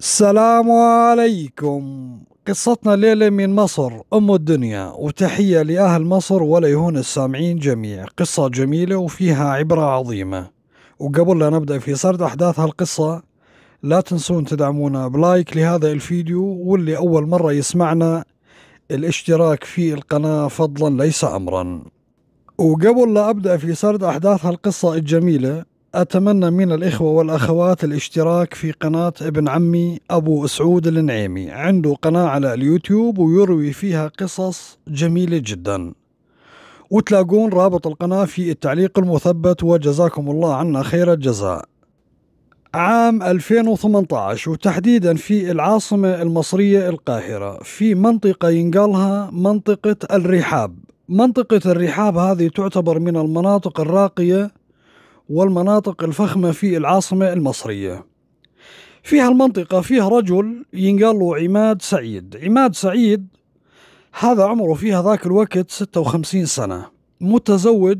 السلام عليكم. قصتنا الليلة من مصر أم الدنيا وتحية لأهل مصر ولا يهون السامعين جميع. قصة جميلة وفيها عبرة عظيمة. وقبل لا نبدأ في سرد أحداث هالقصة لا تنسون تدعمونا ب like لهذا الفيديو واللي أول مرة يسمعنا الاشتراك في القناة فضلا ليس أمرا. وقبل لا أبدأ في سرد أحداث هالقصة الجميلة أتمنى من الإخوة والأخوات الاشتراك في قناة ابن عمي أبو سعود النعيمي. عنده قناة على اليوتيوب ويروي فيها قصص جميلة جدا. وتلاقون رابط القناة في التعليق المثبت وجزاكم الله عنا خير الجزاء. عام 2018 وتحديدا في العاصمة المصرية القاهرة. في منطقة ينقالها منطقة الرحاب. منطقة الرحاب هذه تعتبر من المناطق الراقية والمناطق الفخمة في العاصمة المصرية. في هالمنطقة فيها رجل ينقال له عماد سعيد. عماد سعيد هذا عمره في هذاك الوقت 56 سنة. متزوج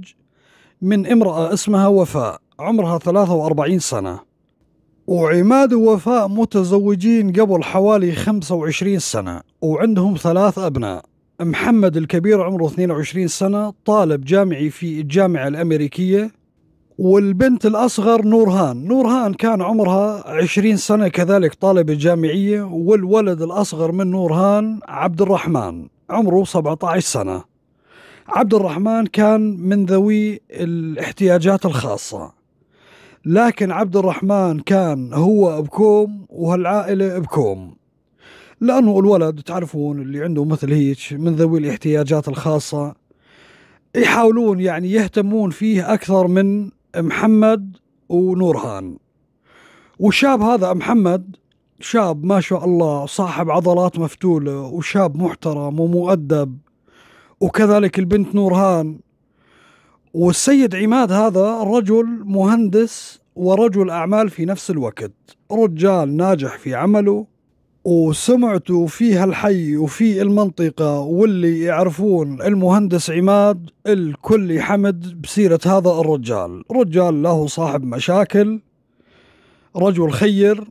من امرأة اسمها وفاء. عمرها 43 سنة. وعماد ووفاء متزوجين قبل حوالي 25 سنة. وعندهم ثلاث أبناء. محمد الكبير عمره 22 سنة. طالب جامعي في الجامعة الأمريكية. والبنت الأصغر نورهان. نورهان كان عمرها عشرين سنة كذلك طالبة جامعية والولد الأصغر من نورهان عبد الرحمن. عمره 17 سنة. عبد الرحمن كان من ذوي الاحتياجات الخاصة. لكن عبد الرحمن كان هو بكوم وهالعائلة بكوم لأنه الولد تعرفون اللي عنده مثل هيك من ذوي الاحتياجات الخاصة يحاولون يعني يهتمون فيه أكثر من محمد ونورهان. وشاب هذا محمد شاب ما شاء الله صاحب عضلات مفتولة وشاب محترم ومؤدب وكذلك البنت نورهان. والسيد عماد هذا رجل مهندس ورجل أعمال في نفس الوقت رجال ناجح في عمله وسمعتوا في هالحي وفي المنطقة واللي يعرفون المهندس عماد الكل يحمد بسيرة هذا الرجال. رجال له صاحب مشاكل رجل خير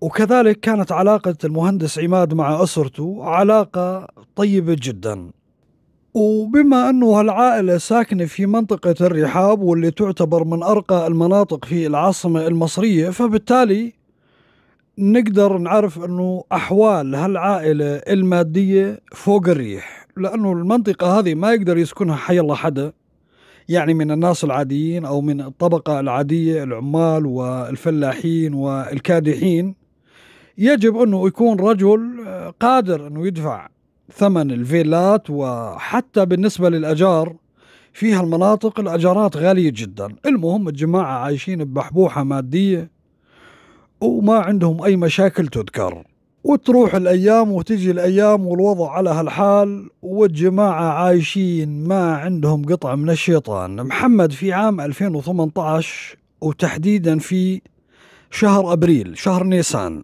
وكذلك كانت علاقة المهندس عماد مع أسرته علاقة طيبة جدا. وبما أنه هالعائلة ساكنة في منطقة الرحاب واللي تعتبر من أرقى المناطق في العاصمة المصرية فبالتالي نقدر نعرف أنه أحوال هالعائلة المادية فوق الريح لأنه المنطقة هذه ما يقدر يسكنها حي الله حدا. يعني من الناس العاديين أو من الطبقة العادية العمال والفلاحين والكادحين يجب أنه يكون رجل قادر أنه يدفع ثمن الفيلات وحتى بالنسبة للأجار في هالمناطق الأجارات غالية جدا. المهم الجماعة عايشين ببحبوحة مادية وما عندهم أي مشاكل تذكر. وتروح الأيام وتجي الأيام والوضع على هالحال والجماعة عايشين ما عندهم قطعة من الشيطان. محمد في عام 2018 وتحديدا في شهر أبريل شهر نيسان.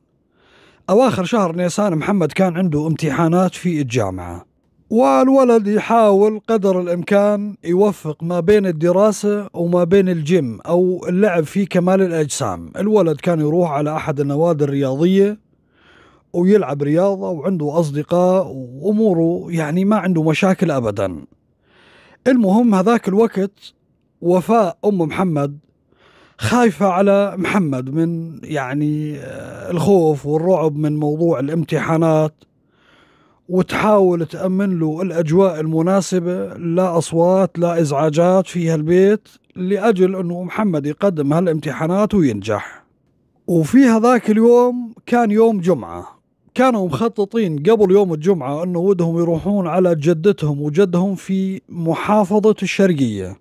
أواخر شهر نيسان محمد كان عنده امتحانات في الجامعة. والولد يحاول قدر الإمكان يوفق ما بين الدراسة وما بين الجيم أو اللعب في كمال الأجسام، الولد كان يروح على أحد النوادي الرياضية ويلعب رياضة وعنده أصدقاء وأموره يعني ما عنده مشاكل ابدا. المهم هذاك الوقت وفاء أم محمد خايفة على محمد من يعني آه، الخوف والرعب من موضوع الامتحانات وتحاول تأمن له الأجواء المناسبة لا أصوات لا إزعاجات في هالبيت لأجل أنه محمد يقدم هالامتحانات وينجح. وفي هذاك اليوم كان يوم جمعة. كانوا مخططين قبل يوم الجمعة أنه ودهم يروحون على جدتهم وجدهم في محافظة الشرقية.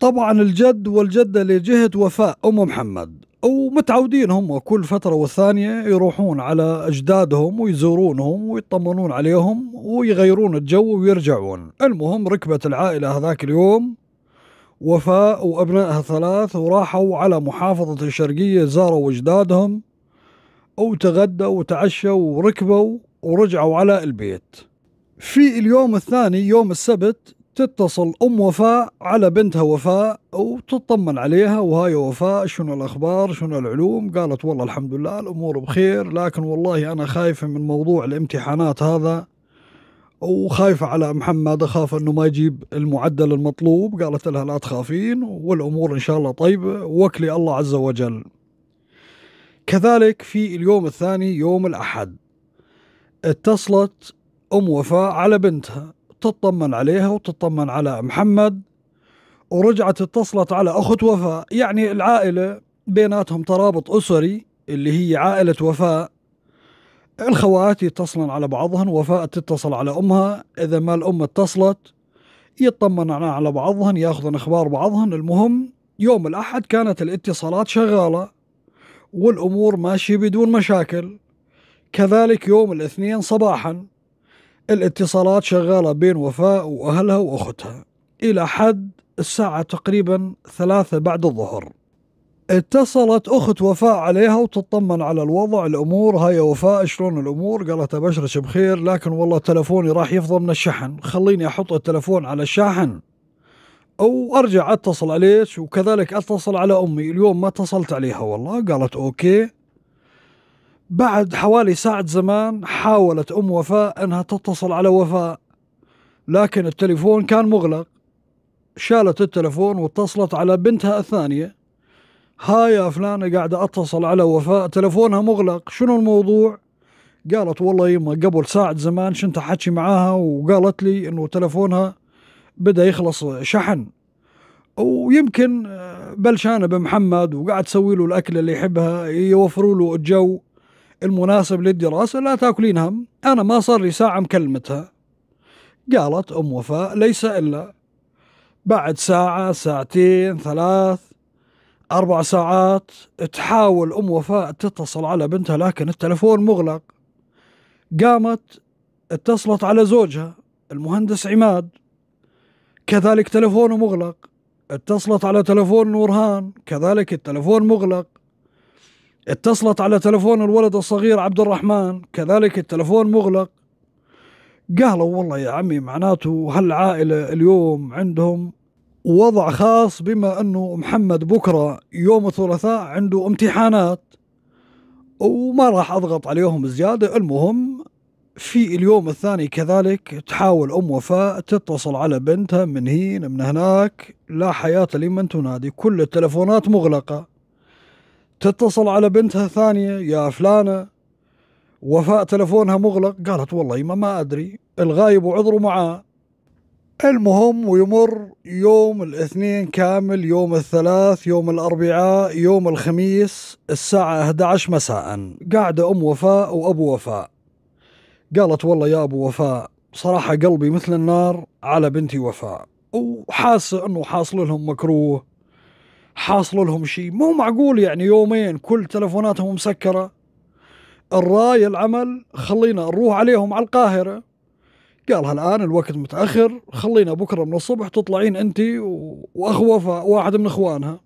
طبعا الجد والجدة لجهة وفاء أم محمد. ومتعودين هم كل فترة والثانية يروحون على أجدادهم ويزورونهم ويطمنون عليهم ويغيرون الجو ويرجعون. المهم ركبت العائلة هذاك اليوم وفاء وأبنائها ثلاث وراحوا على محافظة الشرقية زاروا أجدادهم وتغدوا وتعشوا وركبوا ورجعوا على البيت. في اليوم الثاني يوم السبت تتصل أم وفاء على بنتها وفاء وتطمن عليها وهاي وفاء شنو الأخبار شنو العلوم؟ قالت والله الحمد لله الأمور بخير لكن والله أنا خايفة من موضوع الامتحانات هذا وخايفة على محمد أخاف أنه ما يجيب المعدل المطلوب. قالت لها لا تخافين والأمور إن شاء الله طيبة وكلي الله عز وجل. كذلك في اليوم الثاني يوم الأحد اتصلت أم وفاء على بنتها. تطمن عليها وتطمن على محمد ورجعت اتصلت على أخت وفاء. يعني العائلة بيناتهم ترابط أسري اللي هي عائلة وفاء. الخوات يتصلن على بعضهن وفاء تتصل على أمها. إذا ما الأم اتصلت يطمن على بعضهن ياخذن أخبار بعضهن. المهم يوم الأحد كانت الاتصالات شغالة والأمور ماشية بدون مشاكل. كذلك يوم الاثنين صباحا الاتصالات شغالة بين وفاء وأهلها وأختها. إلى حد الساعة تقريبا ثلاثة بعد الظهر. اتصلت أخت وفاء عليها وتطمن على الوضع الأمور هاي وفاء شلون الأمور؟ قالت أبشرك بخير لكن والله تلفوني راح يفضى من الشحن. خليني أحط التلفون على الشاحن. أو أرجع أتصل عليك وكذلك أتصل على أمي. اليوم ما اتصلت عليها والله. قالت أوكي. بعد حوالي ساعة زمان حاولت أم وفاء أنها تتصل على وفاء لكن التليفون كان مغلق. شالت التلفون واتصلت على بنتها الثانية. هاي يا فلانة قاعدة أتصل على وفاء تلفونها مغلق. شنو الموضوع؟ قالت والله يما قبل ساعة زمان شنت أحكي معاها وقالت لي إنه تلفونها بدأ يخلص شحن. ويمكن بلشانة بمحمد وقاعد تسوي له الأكل اللي يحبها يوفروا له الجو. المناسب للدراسة لا تاكلين هم أنا ما صار لي ساعة مكلمتها. قالت أم وفاء ليس إلا. بعد ساعة ساعتين ثلاث أربع ساعات تحاول أم وفاء تتصل على بنتها لكن التلفون مغلق. قامت اتصلت على زوجها المهندس عماد. كذلك تلفونه مغلق. اتصلت على تلفون نورهان كذلك التلفون مغلق. اتصلت على تلفون الولد الصغير عبد الرحمن. كذلك التلفون مغلق. قالوا والله يا عمي معناته هالعائلة اليوم عندهم وضع خاص بما أنه محمد بكرة يوم الثلاثاء عنده امتحانات. وما راح أضغط عليهم زيادة. المهم في اليوم الثاني كذلك تحاول أم وفاء تتصل على بنتها من هين من هناك لا حياة لمن تنادي. كل التلفونات مغلقة. تتصل على بنتها ثانية يا فلانة. وفاء تلفونها مغلق قالت والله ما ما أدري الغايب وعذره معاه. المهم ويمر يوم الاثنين كامل يوم الثلاث يوم الأربعاء يوم الخميس الساعة 11 مساء. قاعدة أم وفاء وأبو وفاء. قالت والله يا أبو وفاء صراحة قلبي مثل النار على بنتي وفاء. وحاسة أنه حاصل لهم مكروه. حاصل لهم شيء. مو معقول يعني يومين كل تلفوناتهم مسكرة. الراي العمل خلينا نروح عليهم على القاهرة. قالها الآن الوقت متأخر خلينا بكرة من الصبح تطلعين أنت وأخ وفاء واحد من إخوانها.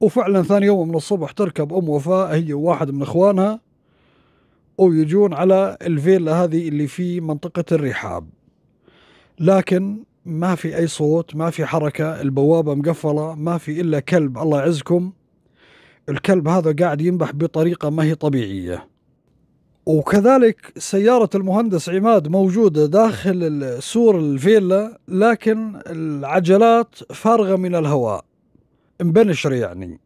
وفعلا ثاني يوم من الصبح تركب أم وفاء هي وواحد من إخوانها ويجون على الفيلا هذه اللي في منطقة الرحاب. لكن ما في أي صوت ما في حركة البوابة مقفلة ما في إلا كلب. الله يعزكم. الكلب هذا قاعد ينبح بطريقة ما هي طبيعية. وكذلك سيارة المهندس عماد موجودة داخل سور الفيلا لكن العجلات فارغة من الهواء. مبنشر يعني.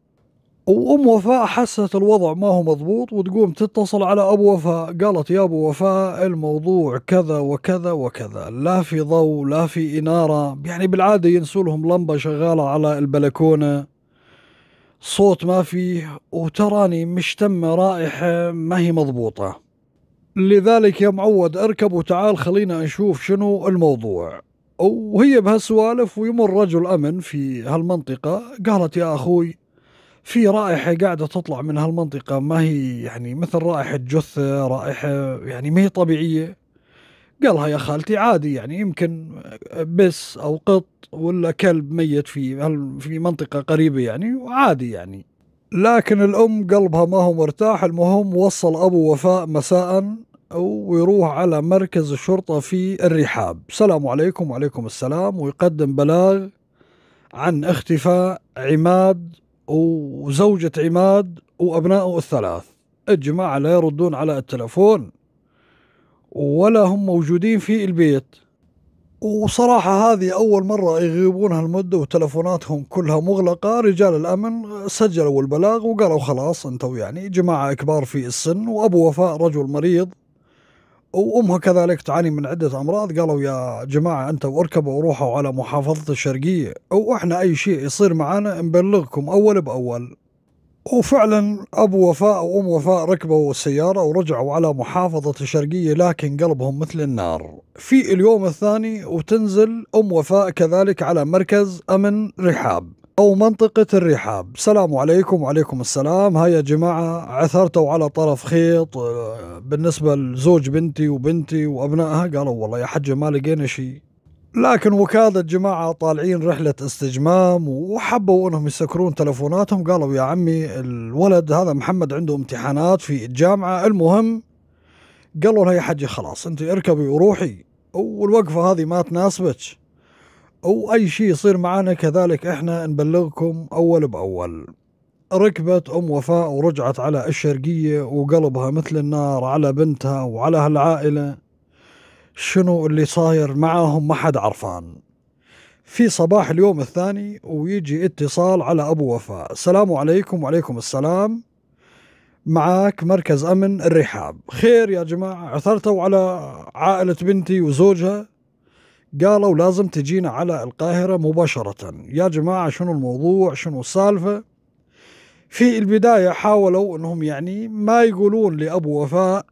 وأم وفاء حست الوضع ما هو مضبوط وتقوم تتصل على أبو وفاء. قالت يا أبو وفاء الموضوع كذا وكذا وكذا. لا في ضوء لا في إنارة. يعني بالعادة ينسوا لهم لمبة شغالة على البلكونة. صوت ما فيه وتراني مشتمة رائحة ما هي مضبوطة. لذلك يا معود اركب وتعال خلينا نشوف شنو الموضوع. وهي بهالسوالف ويمر رجل أمن في هالمنطقة. قالت يا أخوي في رائحة قاعدة تطلع من هالمنطقة ما هي يعني مثل رائحة جثة رائحة يعني ما هي طبيعية. قالها يا خالتي عادي يعني يمكن بس أو قط ولا كلب ميت في في منطقة قريبة يعني وعادي يعني. لكن الأم قلبها ما هو مرتاح المهم وصل أبو وفاء مساء ويروح على مركز الشرطة في الرحاب. السلام عليكم وعليكم السلام. ويقدم بلاغ عن اختفاء عماد وزوجة عماد وأبنائه الثلاث. الجماعة لا يردون على التلفون. ولا هم موجودين في البيت. وصراحة هذه أول مرة يغيبون هالمدة وتلفوناتهم كلها مغلقة. رجال الأمن سجلوا البلاغ وقالوا خلاص أنتوا يعني جماعة كبار في السن وأبو وفاء رجل مريض. وأمها كذلك تعاني من عدة أمراض. قالوا يا جماعة أنتوا اركبوا وروحوا على محافظة الشرقية وإحنا أي شيء يصير معانا نبلغكم أول بأول. وفعلا أبو وفاء وأم وفاء ركبوا السيارة ورجعوا على محافظة الشرقية لكن قلبهم مثل النار. في اليوم الثاني وتنزل أم وفاء كذلك على مركز أمن رحاب. أو منطقة الرحاب. السلام عليكم وعليكم السلام. هيا يا جماعة عثرتوا على طرف خيط آه، بالنسبة لزوج بنتي وبنتي وأبنائها. قالوا والله يا حجة ما لقينا شيء لكن وكالة جماعة طالعين رحلة استجمام وحبوا إنهم يسكرون تلفوناتهم. قالوا يا عمي الولد هذا محمد عنده امتحانات في الجامعة. المهم قالوا لها يا حجي خلاص انت اركبي وروحي. والوقفة هذه ما تناسبك. أو أي شيء يصير معنا كذلك إحنا نبلغكم أول بأول. ركبت أم وفاء ورجعت على الشرقية وقلبها مثل النار على بنتها وعلى هالعائلة. شنو اللي صاير معاهم؟ ما حد عرفان. في صباح اليوم الثاني ويجي اتصال على أبو وفاء. السلام عليكم وعليكم السلام. معاك مركز أمن الرحاب. خير يا جماعة عثرتوا على عائلة بنتي وزوجها. قالوا لازم تجينا على القاهرة مباشرة. يا جماعة شنو الموضوع؟ شنو السالفة؟ في البداية حاولوا إنهم يعني ما يقولون لأبو وفاء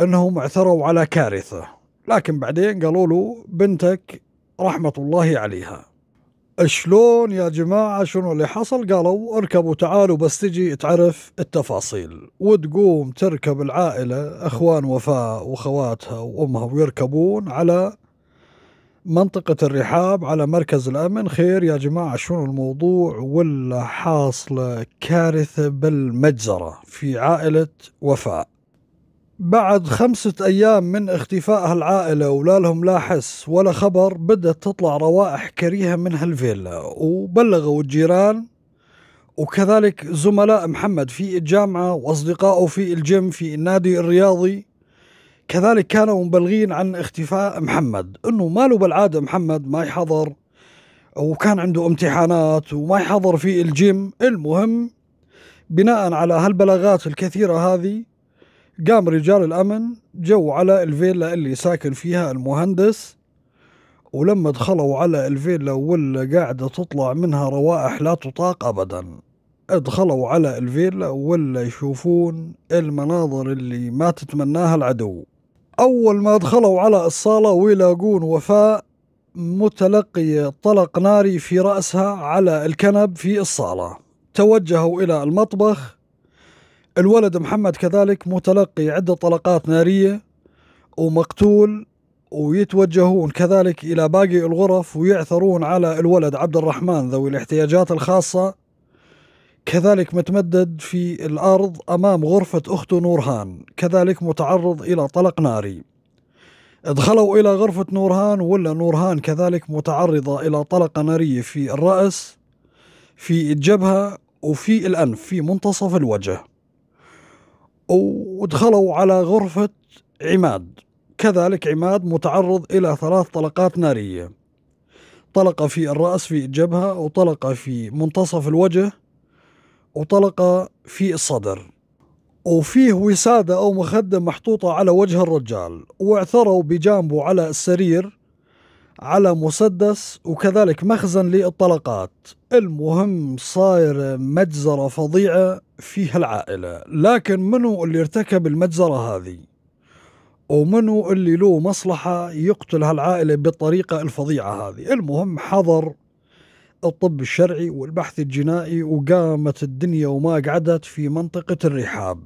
إنهم اعثروا على كارثة. لكن بعدين قالوا له بنتك رحمة الله عليها. شلون يا جماعة؟ شنو اللي حصل؟ قالوا اركبوا تعالوا بس تجي تعرف التفاصيل. وتقوم تركب العائلة إخوان وفاء واخواتها وأمها ويركبون على منطقة الرحاب على مركز الأمن. خير يا جماعة شنو الموضوع ولا حاصلة كارثة بالمجزرة في عائلة وفاء؟ بعد خمسة أيام من اختفاء العائلة ولا لهم لا حس ولا خبر بدأت تطلع روائح كريهة من هالفيلا. وبلغوا الجيران وكذلك زملاء محمد في الجامعة وأصدقائه في الجيم في النادي الرياضي. كذلك كانوا مبلغين عن اختفاء محمد إنه ماله بالعادة محمد ما يحضر وكان عنده امتحانات وما يحضر في الجيم. المهم بناء على هالبلاغات الكثيرة هذه قام رجال الأمن جو على الفيلا اللي ساكن فيها المهندس ولما دخلوا على الفيلا ولا قاعدة تطلع منها روائح لا تطاق أبدا. دخلوا على الفيلا ولا يشوفون المناظر اللي ما تتمناها العدو. أول ما دخلوا على الصالة ويلاقون وفاء متلقية طلق ناري في رأسها على الكنب في الصالة. توجهوا إلى المطبخ. الولد محمد كذلك متلقي عدة طلقات نارية ومقتول ويتوجهون كذلك إلى باقي الغرف ويعثرون على الولد عبد الرحمن ذوي الاحتياجات الخاصة. كذلك متمدد في الأرض أمام غرفة أخته نورهان كذلك متعرض إلى طلق ناري. دخلوا إلى غرفة نورهان ولا نورهان كذلك متعرضة إلى طلقة نارية في الرأس في الجبهة وفي الأنف في منتصف الوجه. ودخلوا على غرفة عماد كذلك عماد متعرض إلى ثلاث طلقات نارية. طلقة في الرأس في الجبهة وطلقة في منتصف الوجه. وطلقة في الصدر. وفيه وسادة أو مخدة محطوطة على وجه الرجال واعثروا بجانبه على السرير على مسدس وكذلك مخزن للطلقات. المهم صاير مجزرة فظيعة فيها العائلة. لكن منو اللي ارتكب المجزرة هذه؟ ومنو اللي له مصلحة يقتل هالعائلة بالطريقة الفظيعة هذه؟ المهم حضر الطب الشرعي والبحث الجنائي وقامت الدنيا وما قعدت في منطقة الرحاب.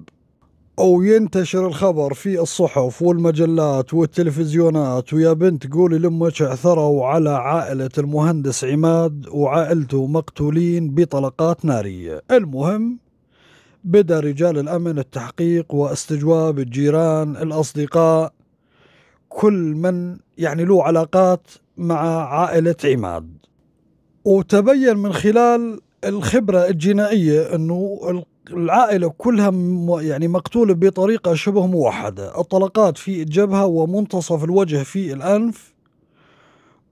أو ينتشر الخبر في الصحف والمجلات والتلفزيونات ويا بنت قولي لأمك اعثروا على عائلة المهندس عماد وعائلته مقتولين بطلقات نارية. المهم بدأ رجال الأمن التحقيق واستجواب الجيران الأصدقاء كل من يعني له علاقات مع عائلة عماد. وتبين من خلال الخبرة الجنائية أنه العائلة كلها يعني مقتولة بطريقة شبه موحدة. الطلقات في الجبهة ومنتصف الوجه في الأنف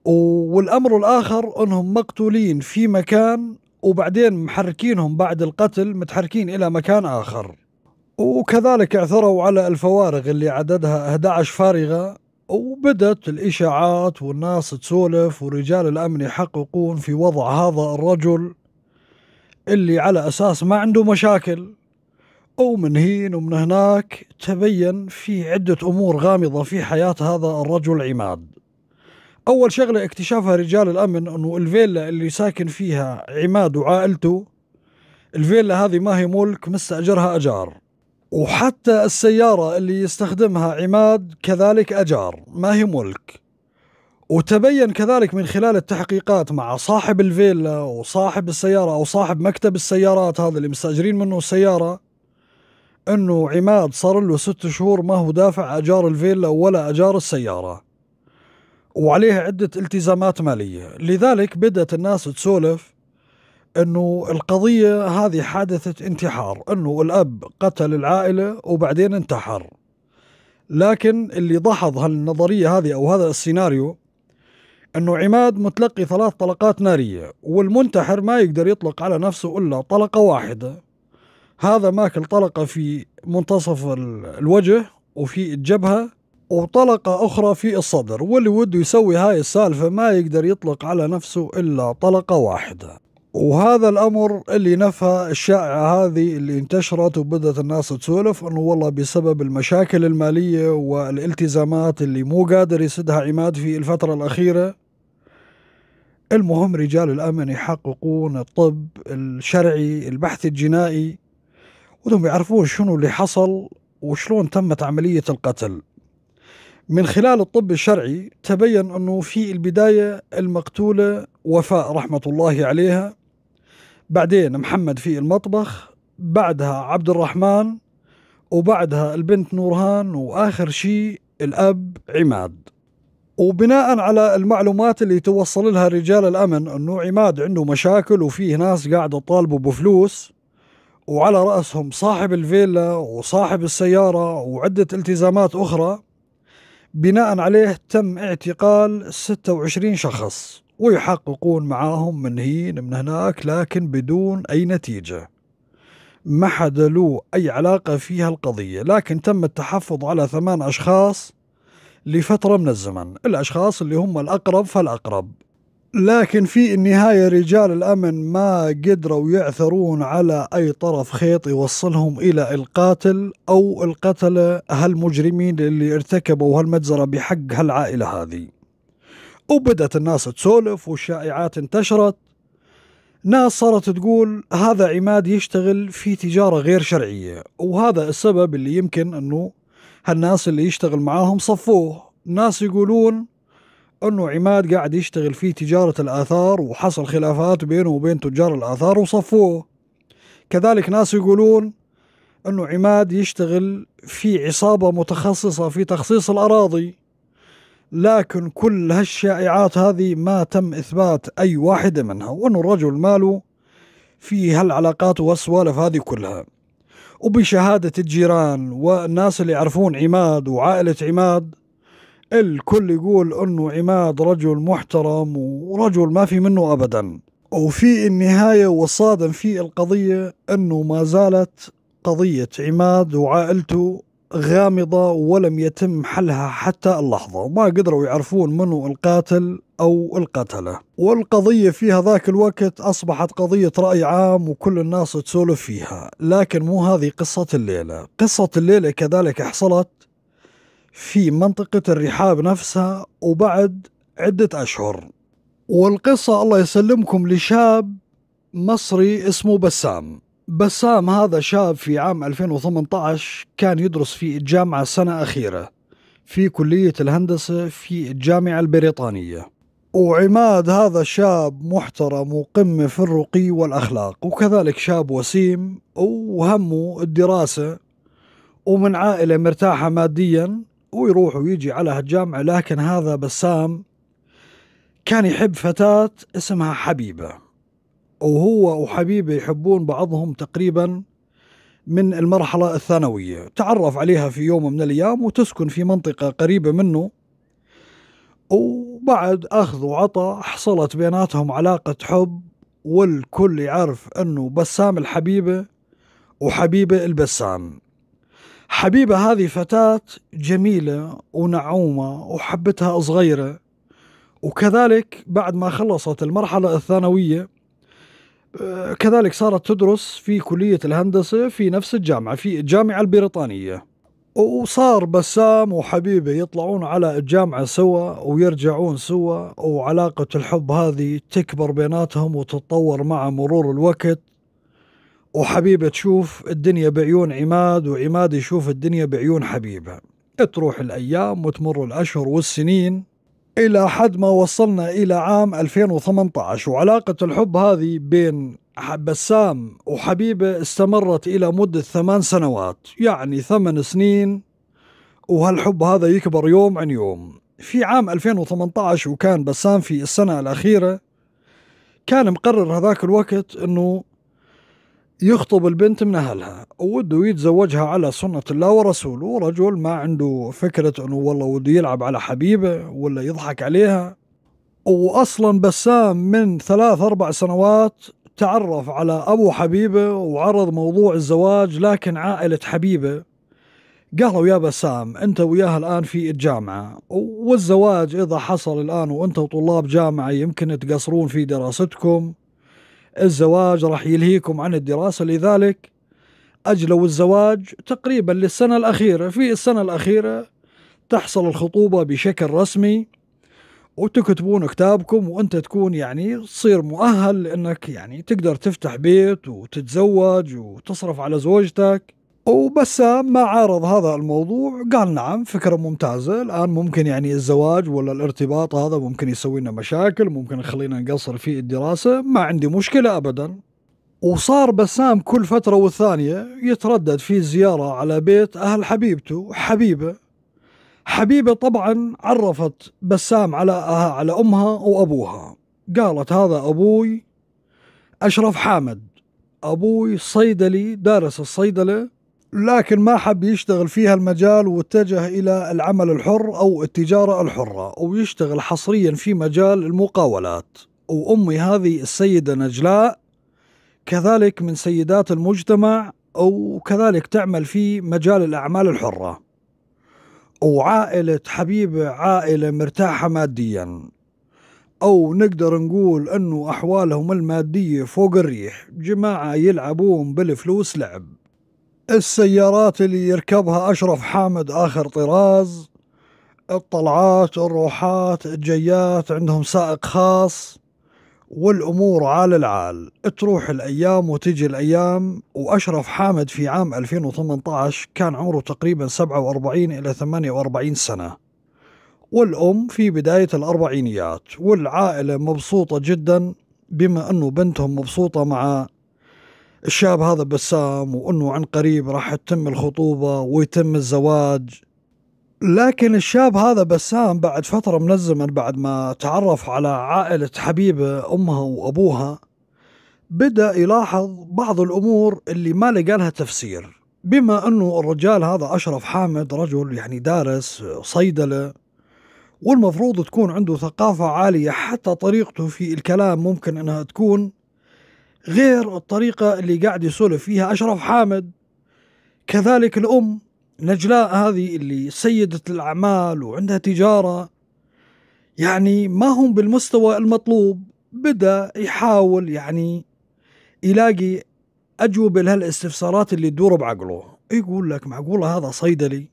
والأمر الآخر أنهم مقتولين في مكان وبعدين محركينهم بعد القتل متحركين إلى مكان آخر. وكذلك اعثروا على الفوارغ اللي عددها 11 فارغة. وبدت الإشاعات والناس تسولف ورجال الأمن يحققون في وضع هذا الرجل اللي على أساس ما عنده مشاكل. ومن هين ومن هناك تبين في عدة أمور غامضة في حياة هذا الرجل عماد. أول شغلة اكتشافها رجال الأمن أنه الفيلا اللي ساكن فيها عماد وعائلته الفيلا هذه ما هي ملك مستأجرها أجار. وحتى السيارة اللي يستخدمها عماد كذلك أجار. ما هي ملك. وتبين كذلك من خلال التحقيقات مع صاحب الفيلا وصاحب السيارة أو صاحب مكتب السيارات هذا اللي مستأجرين منه السيارة أنه عماد صار له ست شهور ما هو دافع أجار الفيلا ولا أجار السيارة. وعليه عدة التزامات مالية. لذلك بدأت الناس تسولف أنه القضية هذه حادثة انتحار أنه الأب قتل العائلة وبعدين انتحر. لكن اللي ضحض هالنظرية هذه أو هذا السيناريو أنه عماد متلقي ثلاث طلقات نارية والمنتحر ما يقدر يطلق على نفسه إلا طلقة واحدة. هذا ماكل طلقة في منتصف الوجه وفي الجبهة وطلقة أخرى في الصدر. واللي وده يسوي هاي السالفة ما يقدر يطلق على نفسه إلا طلقة واحدة. وهذا الأمر اللي نفى الشائعة هذه اللي انتشرت وبدأت الناس تسولف أنه والله بسبب المشاكل المالية والالتزامات اللي مو قادر يسدها عماد في الفترة الأخيرة المهم رجال الأمن يحققون الطب الشرعي البحث الجنائي ودهم يعرفون شنو اللي حصل وشلون تمت عملية القتل. من خلال الطب الشرعي تبين أنه في البداية المقتولة وفاء رحمة الله عليها بعدين محمد في المطبخ بعدها عبد الرحمن وبعدها البنت نورهان وآخر شيء الأب عماد. وبناء على المعلومات اللي توصل لها رجال الأمن أنه عماد عنده مشاكل وفيه ناس قاعدة تطالبه بفلوس وعلى رأسهم صاحب الفيلا وصاحب السيارة وعدة التزامات أخرى بناء عليه تم اعتقال 26 شخص. ويحققون معاهم من هين من هناك لكن بدون أي نتيجة. ما حدا له أي علاقة فيها القضية لكن تم التحفظ على ثمان أشخاص لفترة من الزمن. الأشخاص اللي هم الأقرب فالأقرب. لكن في النهاية رجال الأمن ما قدروا يعثرون على أي طرف خيط يوصلهم إلى القاتل أو القتلة هالمجرمين اللي ارتكبوا هالمجزرة بحق هالعائلة هذه. وبدأت الناس تسولف والشائعات انتشرت. ناس صارت تقول هذا عماد يشتغل في تجارة غير شرعية وهذا السبب اللي يمكن أنه هالناس اللي يشتغل معاهم صفوه. ناس يقولون إنه عماد قاعد يشتغل في تجارة الآثار وحصل خلافات بينه وبين تجار الآثار وصفوه. كذلك ناس يقولون إنه عماد يشتغل في عصابة متخصصة في تخصيص الأراضي. لكن كل هالشائعات هذه ما تم إثبات أي واحدة منها. وأنه الرجل ماله في هالعلاقات والسوالف هذه كلها. وبشهادة الجيران والناس اللي يعرفون عماد وعائلة عماد الكل يقول إنه عماد رجل محترم ورجل ما في منه ابدا. وفي النهاية والصادم في القضية إنه ما زالت قضية عماد وعائلته غامضة ولم يتم حلها حتى اللحظة. وما قدروا يعرفون منه القاتل أو القتلة. والقضية في هذاك الوقت أصبحت قضية رأي عام وكل الناس تسولف فيها. لكن مو هذه قصة الليلة. قصة الليلة كذلك حصلت في منطقة الرحاب نفسها وبعد عدة أشهر. والقصة الله يسلمكم لشاب مصري اسمه بسام. بسام هذا شاب في عام 2018 كان يدرس في الجامعة سنة أخيرة في كلية الهندسة في الجامعة البريطانية. وعماد هذا شاب محترم وقمة في الرقي والأخلاق وكذلك شاب وسيم وهمه الدراسة ومن عائلة مرتاحة ماديا ويروح ويجي على هالجامعة لكن هذا بسام كان يحب فتاة اسمها حبيبة. وهو وحبيبة يحبون بعضهم تقريبا من المرحلة الثانوية. تعرف عليها في يوم من الأيام وتسكن في منطقة قريبة منه. وبعد أخذ وعطى حصلت بيناتهم علاقة حب والكل يعرف أنه بسام الحبيبة وحبيبة البسام. حبيبة هذه فتاة جميلة ونعومة وحبتها صغيرة. وكذلك بعد ما خلصت المرحلة الثانوية كذلك صارت تدرس في كلية الهندسة في نفس الجامعة في الجامعة البريطانية. وصار بسام وحبيبه يطلعون على الجامعة سوا ويرجعون سوا وعلاقة الحب هذه تكبر بيناتهم وتتطور مع مرور الوقت. وحبيبة تشوف الدنيا بعيون عماد وعماد يشوف الدنيا بعيون حبيبة. تروح الأيام وتمر الأشهر والسنين. إلى حد ما وصلنا إلى عام 2018 وعلاقة الحب هذه بين بسام وحبيبة استمرت إلى مدة ثمان سنوات يعني ثمان سنين. وهالحب هذا يكبر يوم عن يوم. في عام 2018 وكان بسام في السنة الأخيرة كان مقرر هذاك الوقت أنه يخطب البنت من أهلها. ووده يتزوجها على سنة الله ورسوله. ورجل ما عنده فكرة أنه والله وده يلعب على حبيبة ولا يضحك عليها. وأصلا بسام من ثلاث أربع سنوات تعرف على أبو حبيبة وعرض موضوع الزواج لكن عائلة حبيبة. قالوا يا بسام أنت وياها الآن في الجامعة. والزواج إذا حصل الآن وأنت طلاب جامعة يمكن تقصرون في دراستكم. الزواج راح يلهيكم عن الدراسة. لذلك أجلوا الزواج تقريبا للسنة الأخيرة. في السنة الأخيرة تحصل الخطوبة بشكل رسمي وتكتبون كتابكم وأنت تكون يعني تصير مؤهل لأنك يعني تقدر تفتح بيت وتتزوج وتصرف على زوجتك. وبسام ما عارض هذا الموضوع. قال نعم فكرة ممتازة. الآن ممكن يعني الزواج ولا الارتباط هذا ممكن يسوي لنا مشاكل ممكن يخلينا نقصر في الدراسة. ما عندي مشكلة أبدا. وصار بسام كل فترة والثانية يتردد في زيارة على بيت أهل حبيبته حبيبة. حبيبة طبعا عرفت بسام على على أمها وأبوها. قالت هذا أبوي أشرف حامد. أبوي صيدلي دارس الصيدلة. لكن ما حب يشتغل فيها المجال واتجه إلى العمل الحر أو التجارة الحرة ويشتغل حصريا في مجال المقاولات. وأمي هذه السيدة نجلاء كذلك من سيدات المجتمع أو كذلك تعمل في مجال الأعمال الحرة. وعائلة حبيبة عائلة مرتاحة ماديا. أو نقدر نقول أنه أحوالهم المادية فوق الريح جماعة يلعبون بالفلوس لعب. السيارات اللي يركبها أشرف حامد آخر طراز الطلعات الروحات الجيات عندهم سائق خاص والأمور عال العال. تروح الأيام وتجي الأيام وأشرف حامد في عام 2018 كان عمره تقريبا 47 إلى 48 سنة. والأم في بداية الأربعينيات والعائلة مبسوطة جدا بما أنه بنتهم مبسوطة مع الشاب هذا بسام وأنه عن قريب راح تتم الخطوبة ويتم الزواج. لكن الشاب هذا بسام بعد فترة من الزمن بعد ما تعرف على عائلة حبيبة أمها وأبوها بدأ يلاحظ بعض الأمور اللي ما لقى لها تفسير. بما أنه الرجال هذا أشرف حامد رجل يعني دارس صيدلة والمفروض تكون عنده ثقافة عالية حتى طريقته في الكلام ممكن أنها تكون غير الطريقة اللي قاعد يسولف فيها أشرف حامد. كذلك الأم نجلاء هذه اللي سيدة الأعمال وعندها تجارة. يعني ما هم بالمستوى المطلوب بدأ يحاول يعني يلاقي أجوبة لهالاستفسارات اللي تدور بعقله. يقول لك معقولة هذا صيدلي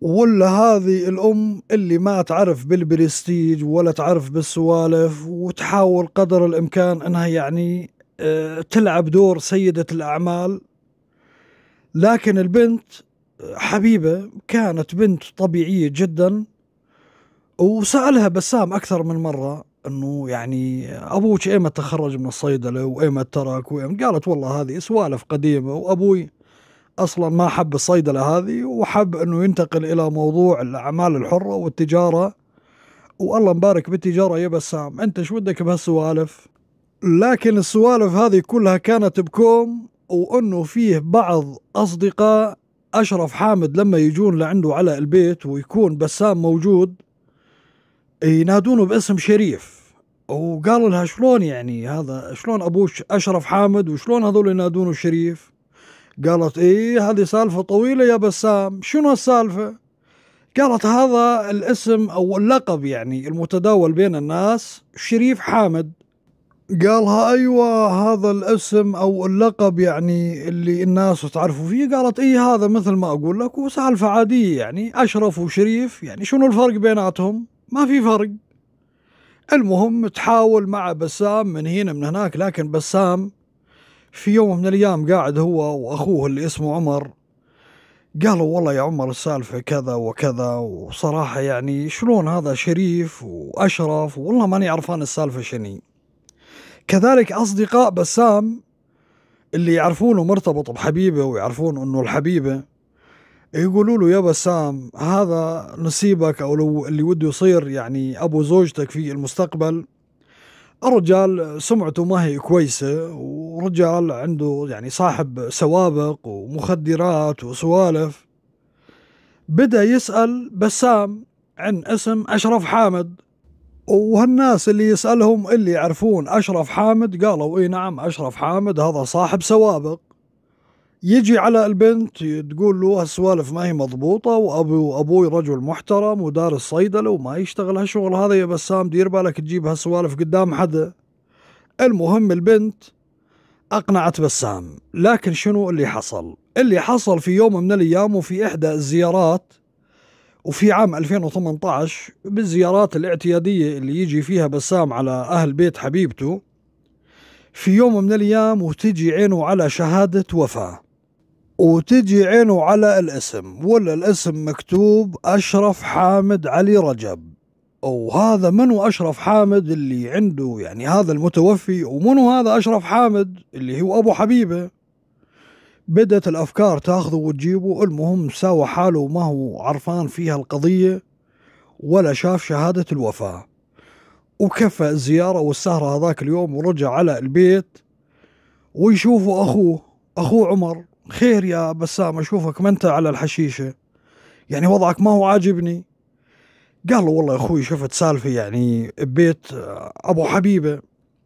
ولا هذه الأم اللي ما تعرف بالبرستيج ولا تعرف بالسوالف وتحاول قدر الإمكان أنها يعني تلعب دور سيدة الأعمال. لكن البنت حبيبة كانت بنت طبيعية جدا. وسألها بسام أكثر من مرة إنه يعني أبوك إيمتى تخرج من الصيدلة وإيمتى ترك وإيمت قالت والله هذه سوالف قديمة وأبوي أصلا ما حب الصيدلة هذه وحب إنه ينتقل إلى موضوع الأعمال الحرة والتجارة. والله مبارك بالتجارة يا بسام. أنت شو بدك بهالسوالف؟ لكن السوالف هذه كلها كانت بكوم وأنه فيه بعض أصدقاء أشرف حامد لما يجون لعنده على البيت ويكون بسام موجود ينادونه باسم شريف. وقالوا لها شلون يعني هذا؟ شلون أبوك أشرف حامد؟ وشلون هذول ينادونه شريف؟ قالت إيه هذه سالفة طويلة يا بسام. شنو السالفة؟ قالت هذا الاسم أو اللقب يعني المتداول بين الناس شريف حامد. قالها أيوه هذا الاسم أو اللقب يعني اللي الناس تعرفوا فيه. قالت اي هذا مثل ما أقول لك وسالفة عادية يعني أشرف وشريف يعني شنو الفرق بيناتهم؟ ما في فرق. المهم تحاول مع بسام من هنا من هناك لكن بسام في يوم من الأيام قاعد هو وأخوه اللي اسمه عمر. قالوا والله يا عمر السالفة كذا وكذا وصراحة يعني شلون هذا شريف وأشرف والله ماني عرفان السالفة شني كذلك أصدقاء بسام اللي يعرفونه مرتبط بحبيبه ويعرفون أنه الحبيبة يقولوا له يا بسام هذا نصيبك أو لو اللي وده يصير يعني أبو زوجتك في المستقبل. الرجال سمعته ما هي كويسة ورجال عنده يعني صاحب سوابق ومخدرات وسوالف. بدأ يسأل بسام عن اسم أشرف حامد. وهالناس اللي يسألهم اللي يعرفون أشرف حامد قالوا إي نعم أشرف حامد هذا صاحب سوابق. يجي على البنت تقول له هالسوالف ما هي مضبوطة وأبو أبوي رجل محترم ودارس صيدلة وما يشتغل هالشغل هذا يا بسام دير بالك تجيب هالسوالف قدام حدا المهم البنت أقنعت بسام لكن شنو اللي حصل؟ اللي حصل في يوم من الأيام وفي إحدى الزيارات وفي عام 2018 بالزيارات الاعتيادية اللي يجي فيها بسام على أهل بيت حبيبته في يوم من الأيام وتجي عينه على شهادة وفاة. وتجي عينه على الاسم ولا الاسم مكتوب أشرف حامد علي رجب. وهذا منو أشرف حامد اللي عنده يعني هذا المتوفي ومنو هذا أشرف حامد اللي هو أبو حبيبة؟ بدأت الأفكار تاخذه وتجيبه. المهم ساوى حاله وما هو عرفان فيها القضية ولا شاف شهادة الوفاة. وكفى الزيارة والسهرة هذاك اليوم ورجع على البيت ويشوفوا أخوه أخوه عمر. خير يا بسام أشوفك ما أنت على الحشيشة. يعني وضعك ما هو عاجبني. قال له والله أخوي شفت سالفة يعني ببيت أبو حبيبة.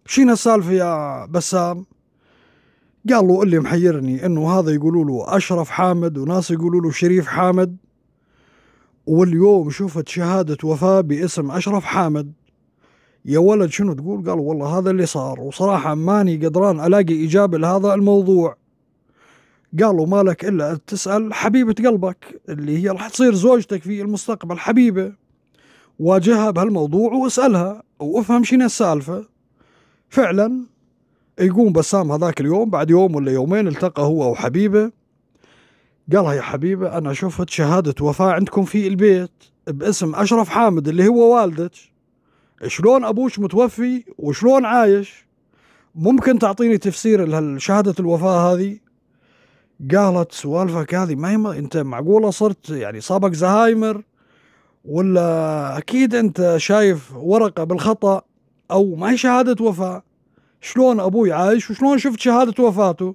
شين السالفة يا بسام؟ قال له اللي محيرني إنه هذا يقولوا له أشرف حامد وناس يقولوا له شريف حامد. واليوم شفت شهادة وفاة باسم أشرف حامد. يا ولد شنو تقول؟ قال والله هذا اللي صار وصراحة ماني قدران ألاقي إجابة لهذا الموضوع. قالوا مالك إلا تسأل حبيبة قلبك اللي هي راح تصير زوجتك في المستقبل حبيبة. واجهها بهالموضوع واسألها وافهم شنو السالفة. فعلا يقوم بسام هذاك اليوم بعد يوم ولا يومين التقى هو وحبيبه. قالها يا حبيبة أنا شفت شهادة وفاة عندكم في البيت باسم أشرف حامد اللي هو والدك. شلون أبوك متوفي وشلون عايش؟ ممكن تعطيني تفسير لشهاده الوفاة هذه؟ قالت سوالفك هذه ما هي أنت معقولة صرت يعني صابك زهايمر؟ ولا أكيد أنت شايف ورقة بالخطأ أو ما هي شهادة وفاة؟ شلون أبوي عايش وشلون شفت شهادة وفاته؟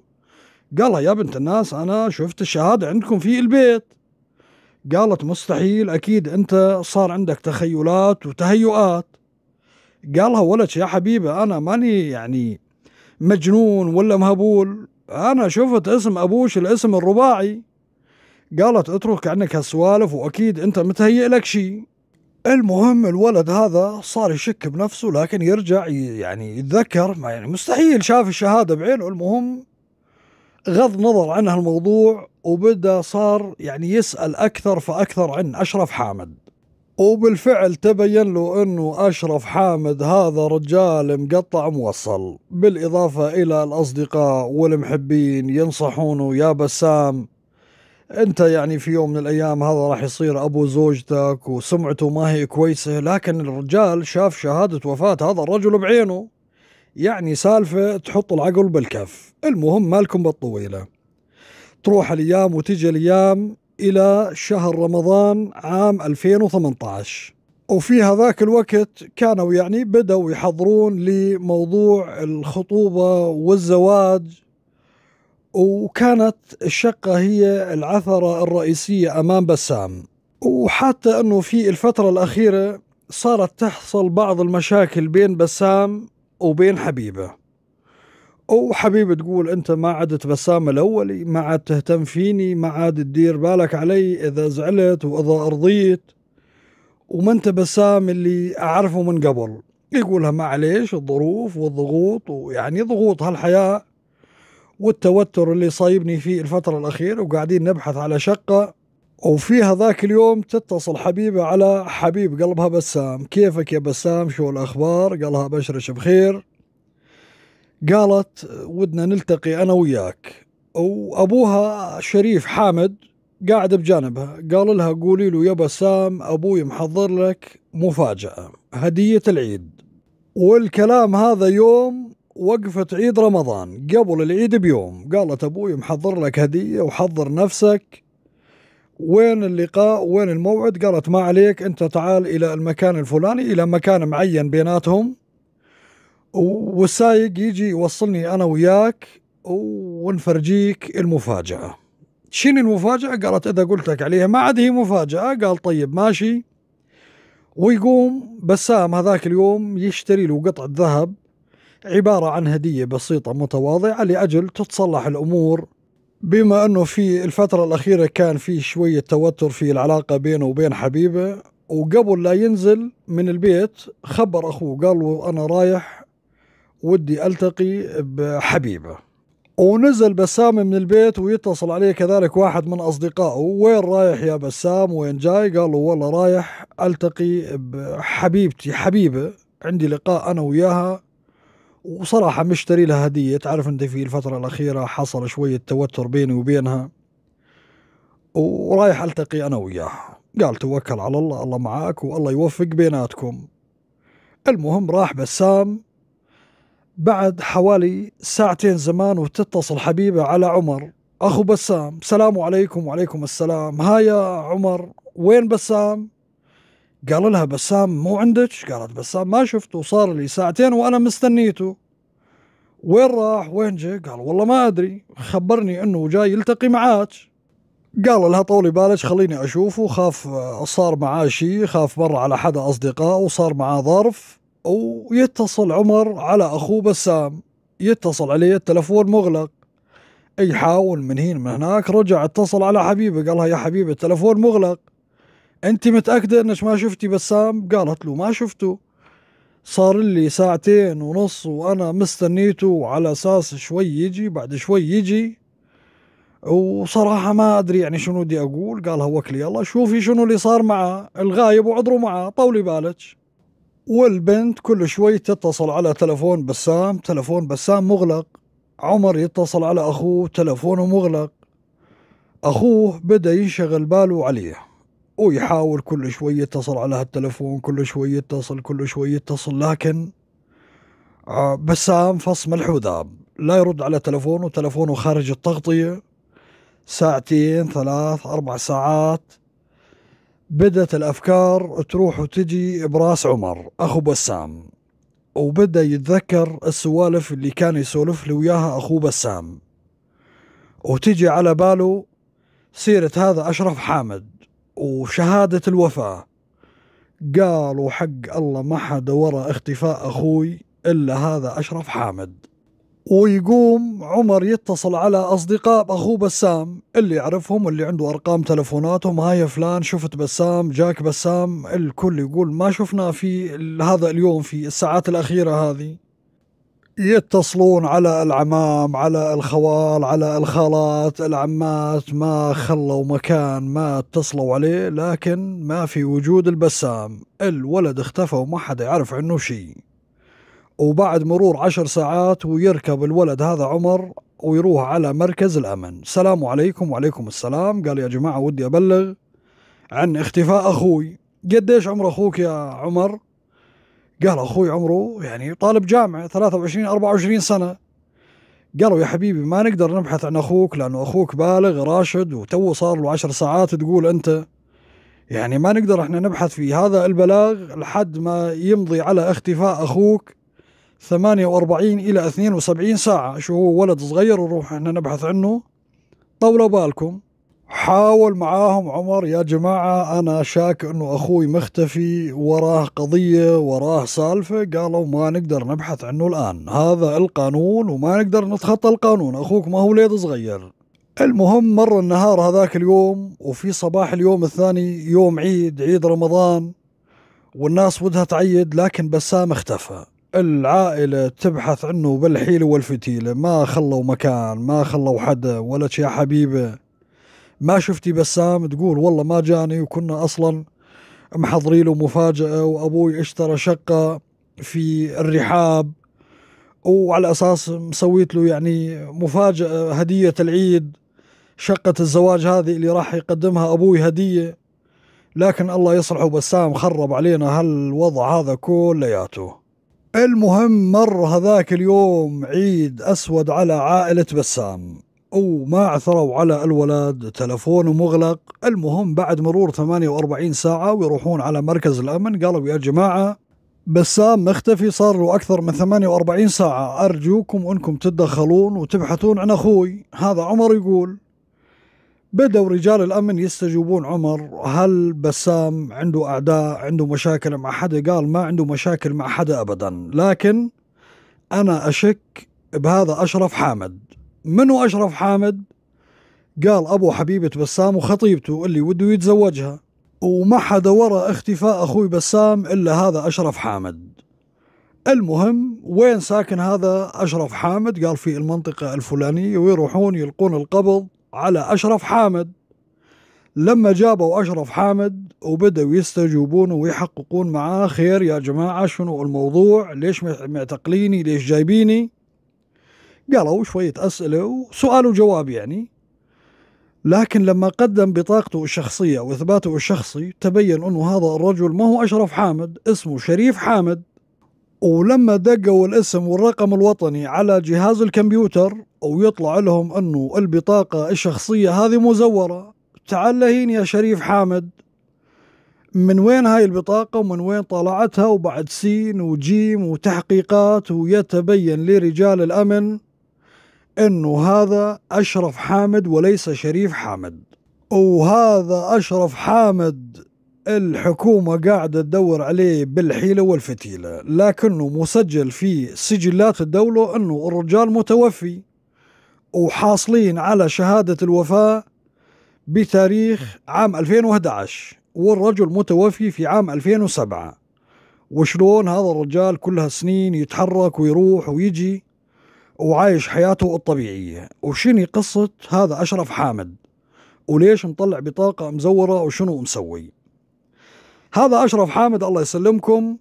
قالها يا بنت الناس أنا شفت الشهادة عندكم في البيت. قالت مستحيل أكيد أنت صار عندك تخيلات وتهيؤات. قالها ولد يا حبيبه أنا ماني يعني مجنون ولا مهبول أنا شفت اسم أبوش الاسم الرباعي. قالت اترك عنك هالسوالف وأكيد أنت متهيئ لك شيء المهم الولد هذا صار يشك بنفسه لكن يرجع يعني يتذكر. يعني مستحيل شاف الشهادة بعينه. المهم غض نظر عن هالموضوع وبدأ صار يعني يسأل أكثر فأكثر عن أشرف حامد. وبالفعل تبين له إنه أشرف حامد هذا رجال مقطع موصل بالإضافة إلى الأصدقاء والمحبين ينصحونه يا بسام انت يعني في يوم من الأيام هذا راح يصير ابو زوجتك وسمعته ما هي كويسة لكن الرجال شاف شهادة وفاة هذا الرجل بعينه. يعني سالفة تحط العقل بالكف. المهم مالكم بالطويلة. تروح الأيام وتجي الأيام إلى شهر رمضان عام 2018 وفي هذاك الوقت كانوا يعني بدأوا يحضرون لموضوع الخطوبة والزواج. وكانت الشقة هي العثرة الرئيسية أمام بسام. وحتى أنه في الفترة الأخيرة صارت تحصل بعض المشاكل بين بسام وبين حبيبة. وحبيبة تقول أنت ما عدت بسام الأولي ما عاد تهتم فيني ما عاد تدير بالك علي إذا زعلت وإذا أرضيت. وما أنت بسام اللي أعرفه من قبل. يقولها معليش الظروف والضغوط ويعني ضغوط هالحياة. والتوتر اللي صايبني فيه الفترة الأخيرة وقاعدين نبحث على شقة. وفي هذاك اليوم تتصل حبيبة على حبيب قلبها بسام. كيفك يا بسام؟ شو الأخبار؟ قالها بشرش بخير؟ قالت ودنا نلتقي أنا وياك. وأبوها شريف حامد قاعد بجانبها. قال لها قولي له يا بسام أبوي محضر لك مفاجأة هدية العيد. والكلام هذا يوم وقفة عيد رمضان قبل العيد بيوم. قالت أبوي محضر لك هدية وحضر نفسك. وين اللقاء؟ وين الموعد؟ قالت ما عليك أنت تعال إلى المكان الفلاني إلى مكان معين بيناتهم. والسايق يجي يوصلني أنا وياك ونفرجيك المفاجأة. شنو المفاجأة؟ قالت إذا قلت لك عليها ما عاد هي مفاجأة. قال طيب ماشي. ويقوم بسام هذاك اليوم يشتري له قطعة ذهب. عبارة عن هدية بسيطة متواضعة لأجل تتصلح الأمور. بما أنه في الفترة الأخيرة كان في شوية توتر في العلاقة بينه وبين حبيبه وقبل لا ينزل من البيت خبر أخوه قال له أنا رايح ودي ألتقي بحبيبة. ونزل بسام من البيت ويتصل عليه كذلك واحد من أصدقائه. وين رايح يا بسام؟ وين جاي؟ قال له والله رايح ألتقي بحبيبتي حبيبة. عندي لقاء أنا وياها وصراحة مشتري لها هدية. تعرف أنت في الفترة الأخيرة حصل شوية توتر بيني وبينها ورايح ألتقي أنا وياها. قال توكل على الله الله معاك والله يوفق بيناتكم. المهم راح بسام بعد حوالي ساعتين زمان وتتصل حبيبة على عمر. أخو بسام سلام عليكم وعليكم السلام. ها يا عمر وين بسام؟ قال لها بسام مو عندك؟ قالت بسام ما شفته صار لي ساعتين وأنا مستنيته. وين راح؟ وين جا قال والله ما أدري. خبرني أنه جاي يلتقي معاك. قال لها طولي بالك خليني أشوفه. خاف صار معاه شيء خاف مر على حدا أصدقائه وصار معاه ظرف. ويتصل عمر على أخوه بسام. يتصل عليه التلفون مغلق. يحاول من هنا من هناك رجع اتصل على حبيبه. قال لها يا حبيبه التلفون مغلق. أنت متأكدة أنك ما شفتي بسام قالت له ما شفته. صار لي ساعتين ونص وأنا مستنيته على أساس شوي يجي بعد شوي يجي. وصراحة ما أدري يعني شنو بدي أقول. قالها وكلي الله شوفي شنو اللي صار معه الغايب وعذره معه طولي بالك. والبنت كل شوي تتصل على تلفون بسام تلفون بسام مغلق. عمر يتصل على أخوه تلفونه مغلق. أخوه بدأ ينشغل باله عليه. ويحاول كل شوي يتصل على هالتلفون كل شوي يتصل كل شوي يتصل لكن آه، بسام فص ملح وذاب لا يرد على تلفونه تلفونه خارج التغطية. ساعتين ثلاث أربع ساعات. بدت الأفكار تروح وتجي براس عمر أخو بسام. وبدأ يتذكر السوالف اللي كان يسولف له وياها أخوه بسام. وتجي على باله سيرة هذا أشرف حامد. وشهادة الوفاة. قالوا حق الله ما حدا ورا اختفاء أخوي إلا هذا أشرف حامد. ويقوم عمر يتصل على أصدقاء أخوه بسام اللي يعرفهم واللي عنده أرقام تلفوناتهم هاي فلان شفت بسام جاك بسام. الكل يقول ما شفنا في هذا اليوم في الساعات الأخيرة هذه. يتصلون على العمام على الخوال على الخالات العمات ما خلوا مكان ما اتصلوا عليه لكن ما في وجود البسام. الولد اختفى وما حدا يعرف عنه شيء. وبعد مرور عشر ساعات ويركب الولد هذا عمر ويروح على مركز الأمن. السلام عليكم وعليكم السلام. قال يا جماعة ودي أبلغ عن اختفاء أخوي. قديش عمر أخوك يا عمر؟ قال أخوي عمره يعني طالب جامعة 23 24 سنة. قالوا يا حبيبي ما نقدر نبحث عن أخوك لأنه أخوك بالغ راشد وتو صار له عشر ساعات تقول أنت. يعني ما نقدر إحنا نبحث في هذا البلاغ لحد ما يمضي على اختفاء أخوك 48 إلى 72 ساعة. شو هو ولد صغير ونروح إحنا نبحث عنه. طولوا بالكم. حاول معاهم عمر يا جماعة أنا شاك أنه أخوي مختفي وراه قضية وراه سالفة. قالوا ما نقدر نبحث عنه الآن هذا القانون وما نقدر نتخطى القانون أخوك ما هو ليد صغير. المهم مر النهار هذاك اليوم وفي صباح اليوم الثاني يوم عيد عيد رمضان والناس ودها تعيد لكن بسام اختفى. العائلة تبحث عنه بالحيلة والفتيلة ما خلوا مكان ما خلوا حدا ولا يا حبيبة. ما شفتي بسام تقول والله ما جاني وكنا أصلا محضرين له مفاجأة وأبوي اشترى شقة في الرحاب وعلى أساس مسويت له يعني مفاجأة هدية العيد شقة الزواج هذه اللي راح يقدمها أبوي هدية. لكن الله يصلحه بسام خرب علينا هالوضع هذا كلياته. المهم مر هذاك اليوم عيد أسود على عائلة بسام. وما عثروا على الولد تلفونه مغلق. المهم بعد مرور 48 ساعة ويروحون على مركز الأمن. قالوا يا جماعة بسام مختفي صار له أكثر من 48 ساعة. أرجوكم أنكم تتدخلون وتبحثون عن أخوي. هذا عمر يقول. بدأوا رجال الأمن يستجوبون عمر. هل بسام عنده أعداء عنده مشاكل مع حدا قال ما عنده مشاكل مع حدا أبدا. لكن أنا أشك بهذا أشرف حامد. منو أشرف حامد؟ قال أبو حبيبة بسام وخطيبته اللي وده يتزوجها. وما حدا ورا اختفاء أخوي بسام إلا هذا أشرف حامد. المهم وين ساكن هذا أشرف حامد؟ قال في المنطقة الفلانية ويروحون يلقون القبض على أشرف حامد. لما جابوا أشرف حامد وبدأوا يستجوبون ويحققون معاه خير يا جماعة شنو الموضوع؟ ليش معتقليني؟ ليش جايبيني؟ قالوا شوية أسئلة وسؤال وجواب يعني. لكن لما قدم بطاقته الشخصية وإثباته الشخصي تبين أنه هذا الرجل ما هو أشرف حامد اسمه شريف حامد. ولما دقوا الاسم والرقم الوطني على جهاز الكمبيوتر ويطلع لهم أنه البطاقة الشخصية هذه مزورة. تعال لهين يا شريف حامد. من وين هاي البطاقة ومن وين طلعتها؟ وبعد سين وجيم وتحقيقات ويتبين لرجال الأمن إنه هذا أشرف حامد وليس شريف حامد. وهذا أشرف حامد الحكومة قاعدة تدور عليه بالحيلة والفتيلة لكنه مسجل في سجلات الدولة إنه الرجال متوفي وحاصلين على شهادة الوفاة بتاريخ عام 2011 والرجل متوفي في عام 2007 وشلون هذا الرجال كلها سنين يتحرك ويروح ويجي؟ وعايش حياته الطبيعية. وشني قصة هذا أشرف حامد؟ وليش مطلع بطاقة مزورة وشنو مسوي؟ هذا أشرف حامد الله يسلمكم.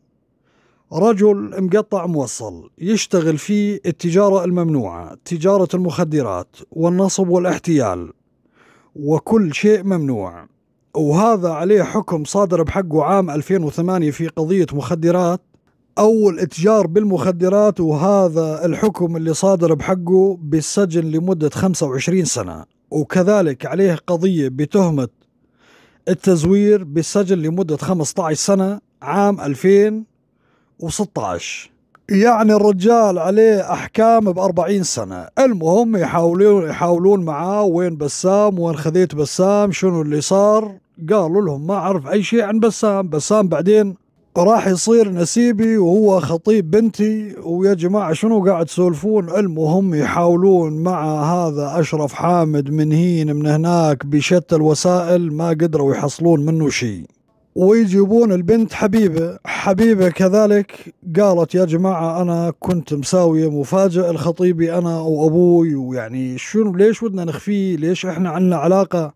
رجل مقطع موصل يشتغل في التجارة الممنوعة تجارة المخدرات والنصب والاحتيال وكل شيء ممنوع. وهذا عليه حكم صادر بحقه عام 2008 في قضية مخدرات. أو الإتجار بالمخدرات وهذا الحكم اللي صادر بحقه بالسجن لمدة 25 سنة. وكذلك عليه قضية بتهمة التزوير بالسجن لمدة 15 سنة عام 2016 يعني الرجال عليه أحكام بأربعين سنة. المهم يحاولون يحاولون معاه وين بسام وين خذيت بسام شنو اللي صار؟ قالوا لهم ما أعرف أي شيء عن بسام. بسام بعدين راح يصير نسيبي وهو خطيب بنتي. ويا جماعة شنو قاعد تسولفون؟ المهم يحاولون مع هذا أشرف حامد من هين من هناك بشتى الوسائل ما قدروا يحصلون منه شيء. ويجيبون البنت حبيبة. حبيبة كذلك قالت يا جماعة أنا كنت مساوية مفاجأة لخطيبي أنا وأبوي. ويعني شنو ليش ودنا نخفيه ليش إحنا عنا علاقة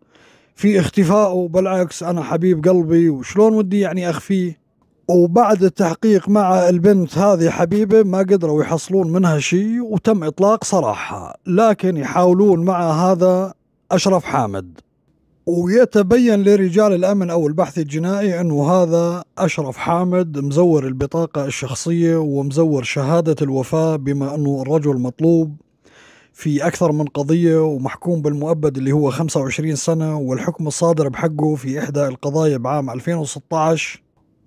في اختفائه بالعكس أنا حبيب قلبي. وشلون ودي يعني أخفيه وبعد التحقيق مع البنت هذه حبيبة ما قدروا يحصلون منها شيء وتم إطلاق سراحها لكن يحاولون مع هذا أشرف حامد. ويتبين لرجال الأمن أو البحث الجنائي أنه هذا أشرف حامد مزور البطاقة الشخصية ومزور شهادة الوفاة بما أنه الرجل مطلوب في أكثر من قضية ومحكوم بالمؤبد اللي هو 25 سنة والحكم الصادر بحقه في إحدى القضايا بعام 2016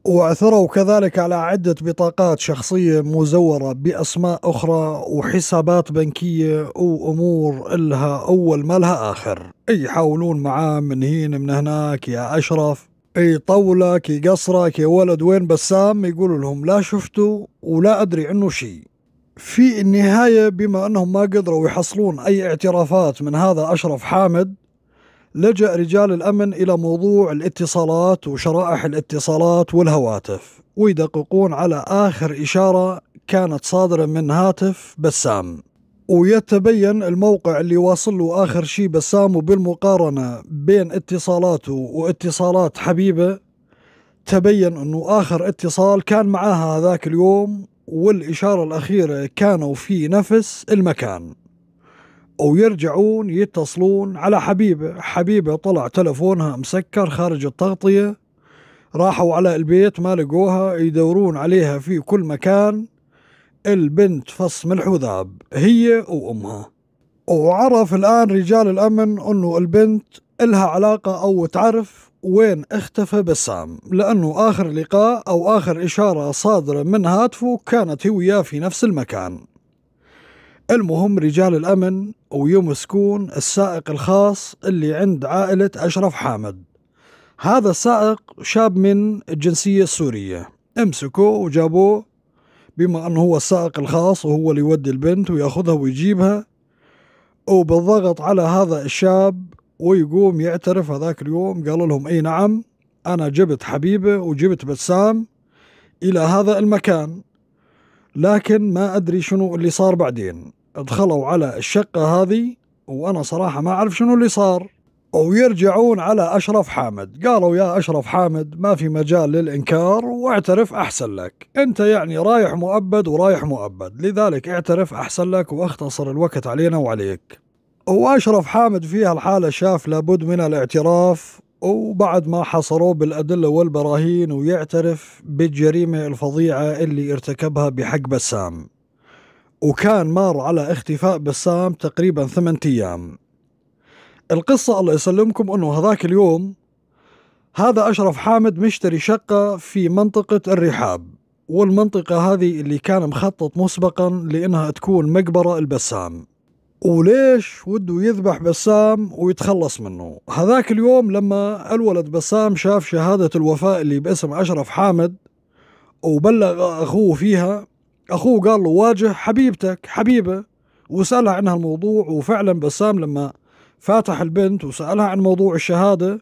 وعثروا كذلك على عدة بطاقات شخصية مزورة بأسماء أخرى وحسابات بنكية وأمور إلها أول ما لها آخر. يحاولون معاه من هين من هناك يا أشرف. يطولك يقصرك يا ولد وين بسام؟ يقولوا لهم لا شفته ولا أدري عنه شيء. في النهاية بما أنهم ما قدروا يحصلون أي اعترافات من هذا أشرف حامد لجأ رجال الأمن إلى موضوع الاتصالات وشرائح الاتصالات والهواتف ويدققون على آخر إشارة كانت صادرة من هاتف بسام. ويتبين الموقع اللي واصل له آخر شيء بسام وبالمقارنة بين اتصالاته واتصالات حبيبة تبين أنه آخر اتصال كان معاها هذاك اليوم والإشارة الأخيرة كانوا في نفس المكان. ويرجعون يتصلون على حبيبة حبيبة طلع تلفونها مسكر خارج التغطية راحوا على البيت ما لقوها يدورون عليها في كل مكان. البنت فص ملح وذاب هي وأمها. وعرف الآن رجال الأمن أنه البنت إلها علاقة أو تعرف وين اختفى بسام لأنه آخر لقاء أو آخر إشارة صادرة من هاتفه كانت هي وياه في نفس المكان. المهم رجال الأمن ويمسكون السائق الخاص اللي عند عائلة أشرف حامد. هذا السائق شاب من الجنسية السورية. امسكوه وجابوه. بما أنه هو السائق الخاص وهو اللي يودي البنت ويأخذها ويجيبها. وبالضغط على هذا الشاب ويقوم يعترف هذاك اليوم قال لهم إي نعم أنا جبت حبيبة وجبت بسام إلى هذا المكان. لكن ما أدري شنو اللي صار بعدين. دخلوا على الشقة هذه وأنا صراحة ما أعرف شنو اللي صار. ويرجعون على أشرف حامد. قالوا يا أشرف حامد ما في مجال للإنكار واعترف أحسن لك. أنت يعني رايح مؤبد ورايح مؤبد. لذلك اعترف أحسن لك وأختصر الوقت علينا وعليك. وأشرف حامد في هالحالة شاف لابد من الاعتراف وبعد ما حصروه بالأدلة والبراهين ويعترف بالجريمة الفظيعة اللي ارتكبها بحق بسام. وكان مار على اختفاء بسام تقريبا ثمانية أيام. القصة الله يسلمكم أنه هذاك اليوم هذا أشرف حامد مشتري شقة في منطقة الرحاب والمنطقة هذه اللي كان مخطط مسبقا لأنها تكون مقبرة البسام. وليش وده يذبح بسام ويتخلص منه؟ هذاك اليوم لما الولد بسام شاف شهادة الوفاء اللي باسم أشرف حامد وبلغ أخوه فيها أخوه قال له واجه حبيبتك حبيبة. وسألها عن هالموضوع وفعلا بسام لما فاتح البنت وسألها عن موضوع الشهادة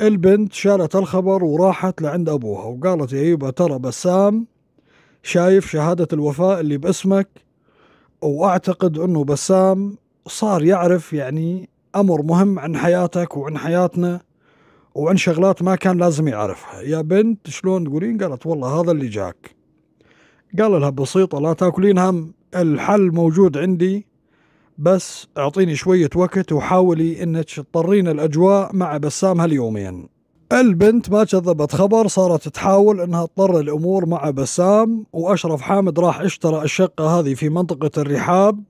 البنت شالت الخبر وراحت لعند أبوها وقالت يا يبا ترى بسام شايف شهادة الوفاء اللي باسمك وأعتقد أنه بسام صار يعرف يعني أمر مهم عن حياتك وعن حياتنا وعن شغلات ما كان لازم يعرفها. يا بنت شلون تقولين؟ قالت والله هذا اللي جاك. قال لها بسيطة لا تأكلين هم الحل موجود عندي بس أعطيني شوية وقت وحاولي إنك تضطرين الأجواء مع بسام هاليومين البنت ما كذبت خبر صارت تحاول إنها تضطر الأمور مع بسام وأشرف حامد راح اشترى الشقة هذه في منطقة الرحاب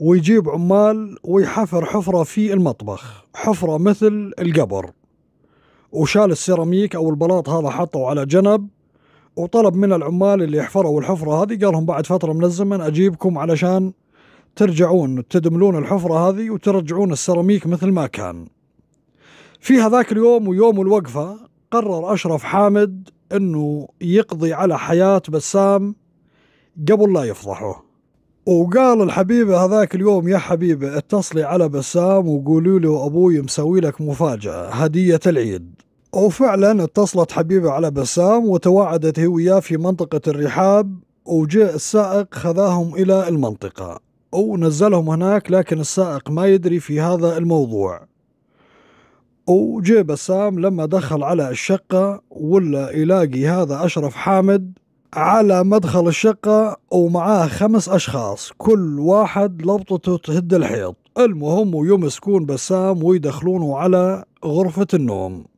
ويجيب عمال ويحفر حفرة في المطبخ حفرة مثل القبر. وشال السيراميك أو البلاط هذا حطه على جنب وطلب من العمال اللي يحفروا الحفرة هذه قال لهم بعد فترة من الزمن أجيبكم علشان ترجعون تدملون الحفرة هذه وترجعون السيراميك مثل ما كان. في هذاك اليوم ويوم الوقفة قرر أشرف حامد أنه يقضي على حياة بسام قبل لا يفضحه. وقال الحبيبة هذاك اليوم يا حبيبة اتصلي على بسام وقولوا له أبوي مسوي لك مفاجأة هدية العيد. وفعلا اتصلت حبيبة على بسام وتواعدت هي وياه في منطقة الرحاب وجاء السائق خذاهم إلى المنطقة ونزلهم هناك لكن السائق ما يدري في هذا الموضوع. وجي بسام لما دخل على الشقة ولا يلاقي هذا أشرف حامد على مدخل الشقة ومعاه خمس أشخاص كل واحد لبطته تهد الحيط. المهم ويمسكون بسام ويدخلونه على غرفة النوم.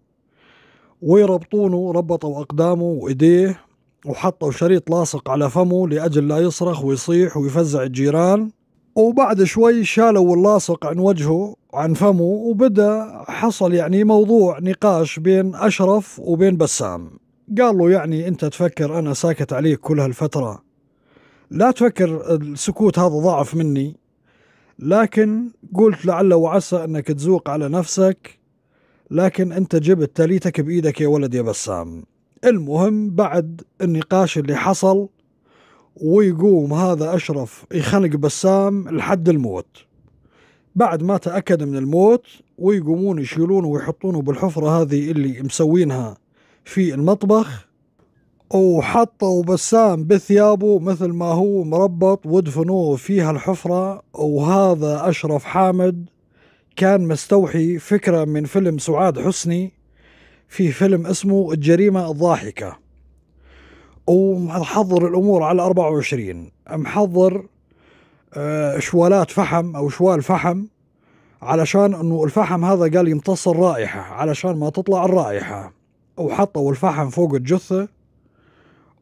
ويربطونه ربطوا أقدامه وإيديه وحطوا شريط لاصق على فمه لأجل لا يصرخ ويصيح ويفزع الجيران. وبعد شوي شالوا اللاصق عن وجهه عن فمه وبدأ حصل يعني موضوع نقاش بين أشرف وبين بسام. قال له يعني أنت تفكر أنا ساكت عليك كل هالفترة. لا تفكر السكوت هذا ضعف مني لكن قلت لعل وعسى أنك تزوق على نفسك لكن أنت جبت تاليتك بإيدك يا ولد يا بسام. المهم بعد النقاش اللي حصل ويقوم هذا أشرف يخنق بسام لحد الموت. بعد ما تأكد من الموت ويقومون يشيلونه ويحطونه بالحفرة هذه اللي مسوينها في المطبخ وحطوا بسام بثيابه مثل ما هو مربط ودفنوه فيها الحفرة وهذا أشرف حامد كان مستوحي فكرة من فيلم سعاد حسني في فيلم اسمه الجريمة الضاحكة. ومحضر الأمور على 24 محضر آه، شوالات فحم أو شوال فحم علشان أنه الفحم هذا قال يمتص الرائحة علشان ما تطلع الرائحة. وحطوا الفحم فوق الجثة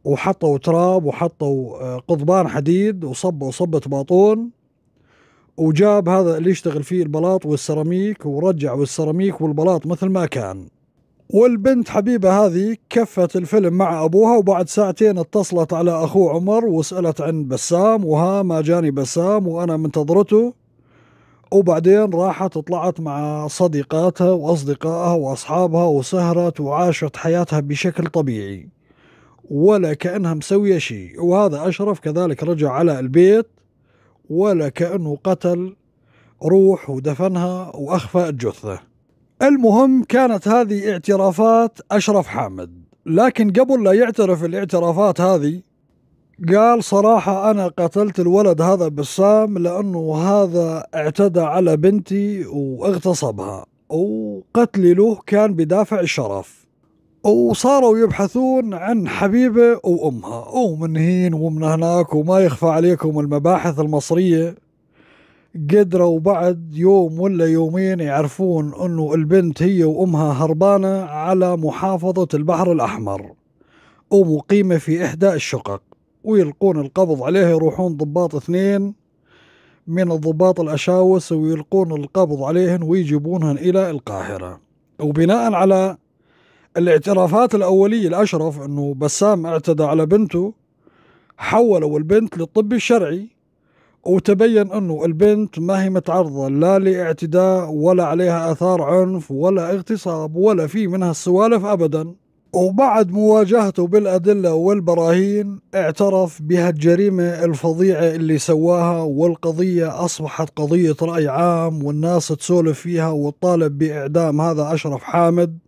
وحطوا تراب وحطوا آه، قضبان حديد وصبوا صبة باطون. وجاب هذا اللي يشتغل فيه البلاط والسيراميك ورجع السيراميك والبلاط مثل ما كان. والبنت حبيبة هذه كفت الفيلم مع أبوها وبعد ساعتين اتصلت على أخوه عمر وسألت عن بسام وها ما جاني بسام وأنا منتظرته. وبعدين راحت طلعت مع صديقاتها وأصدقائها وأصحابها وسهرت وعاشت حياتها بشكل طبيعي ولا كأنها مسوية شيء. وهذا أشرف كذلك رجع على البيت ولا كأنه قتل روح ودفنها وأخفى الجثة. المهم كانت هذه اعترافات أشرف حامد. لكن قبل لا يعترف الاعترافات هذه قال صراحة أنا قتلت الولد هذا بسام لأنه هذا اعتدى على بنتي واغتصبها وقتلي له كان بدافع الشرف. وصاروا يبحثون عن حبيبة وأمها. ومن هين ومن هناك وما يخفى عليكم المباحث المصرية. قدروا بعد يوم ولا يومين يعرفون إنه البنت هي وأمها هربانة على محافظة البحر الأحمر. ومقيمة في إحدى الشقق. ويلقون القبض عليها يروحون ضباط اثنين من الضباط الأشاوس ويلقون القبض عليهن ويجيبونهن إلى القاهرة. وبناء على الاعترافات الأولية الاشرف إنه بسام اعتدى على بنته حولوا البنت للطب الشرعي وتبين إنه البنت ما هي متعرضة لا لاعتداء ولا عليها آثار عنف ولا اغتصاب ولا في منها السوالف ابدا. وبعد مواجهته بالأدلة والبراهين اعترف بهالجريمه الفظيعة اللي سواها والقضية أصبحت قضية رأي عام والناس تسولف فيها وتطالب بإعدام هذا أشرف حامد.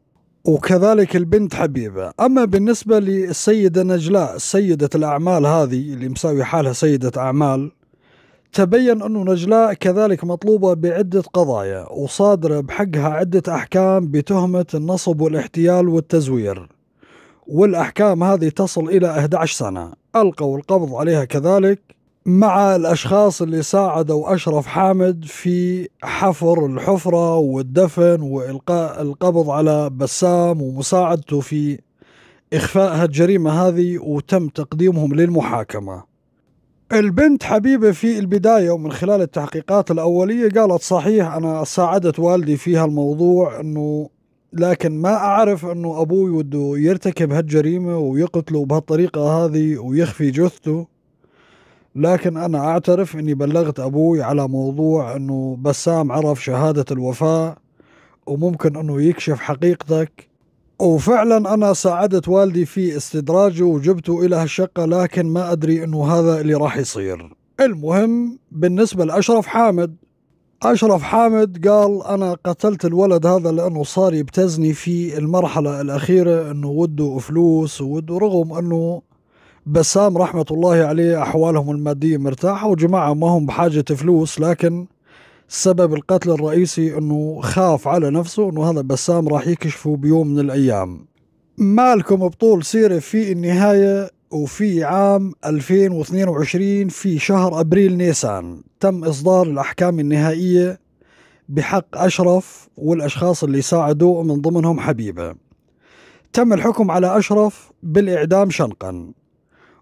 وكذلك البنت حبيبة. أما بالنسبة للسيدة نجلاء سيدة الأعمال هذه اللي مساوي حالها سيدة أعمال تبين أن نجلاء كذلك مطلوبة بعدة قضايا وصادرة بحقها عدة أحكام بتهمة النصب والاحتيال والتزوير. والأحكام هذه تصل إلى 11 سنة. ألقوا القبض عليها كذلك. مع الأشخاص اللي ساعدوا أشرف حامد في حفر الحفرة والدفن وإلقاء القبض على بسام ومساعدته في إخفاء هالجريمة هذه وتم تقديمهم للمحاكمة. البنت حبيبة في البداية ومن خلال التحقيقات الأولية قالت صحيح أنا ساعدت والدي في هالموضوع أنه لكن ما أعرف أنه أبوي وده يرتكب هالجريمة ويقتله بهالطريقة هذه ويخفي جثته. لكن أنا أعترف أني بلغت أبوي على موضوع أنه بسام عرف شهادة الوفاة وممكن أنه يكشف حقيقتك. وفعلا أنا ساعدت والدي في استدراجه وجبته إلى هالشقة لكن ما أدري أنه هذا اللي راح يصير. المهم بالنسبة لأشرف حامد أشرف حامد قال أنا قتلت الولد هذا لأنه صار يبتزني في المرحلة الأخيرة أنه وده فلوس وده رغم أنه بسام رحمة الله عليه أحوالهم المادية مرتاحة وجماعة ما هم بحاجة فلوس لكن سبب القتل الرئيسي إنه خاف على نفسه إنه هذا بسام راح يكشفه بيوم من الأيام. مالكم بطول سيرة في النهاية وفي عام 2022 في شهر أبريل نيسان. تم إصدار الأحكام النهائية بحق أشرف والأشخاص اللي ساعدوه من ضمنهم حبيبه. تم الحكم على أشرف بالإعدام شنقا.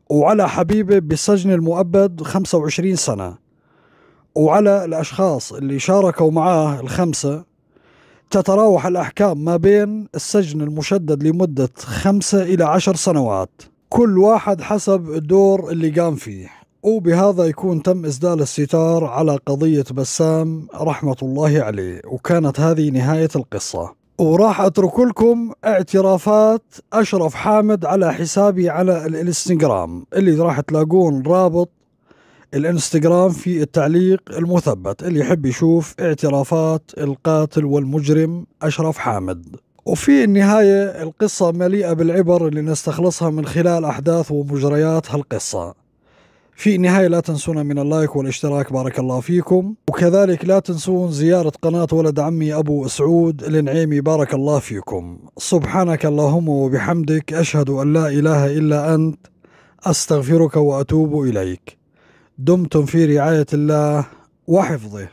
وعلى حبيبه بالسجن المؤبد 25 سنة. وعلى الأشخاص اللي شاركوا معاه الخمسة تتراوح الأحكام ما بين السجن المشدد لمدة خمسة إلى عشر سنوات. كل واحد حسب الدور اللي قام فيه. وبهذا يكون تم إسدال الستار على قضية بسام رحمة الله عليه وكانت هذه نهاية القصة. وراح أترك لكم اعترافات أشرف حامد على حسابي على الإنستغرام اللي راح تلاقون رابط الإنستغرام في التعليق المثبت اللي يحب يشوف اعترافات القاتل والمجرم أشرف حامد. وفي النهاية القصة مليئة بالعبر اللي نستخلصها من خلال أحداث ومجريات هالقصة. في النهاية لا تنسونا من اللايك والاشتراك بارك الله فيكم. وكذلك لا تنسون زيارة قناة ولد عمي أبو سعود النعيمي بارك الله فيكم. سبحانك اللهم وبحمدك أشهد أن لا إله إلا أنت أستغفرك وأتوب إليك. دمتم في رعاية الله وحفظه.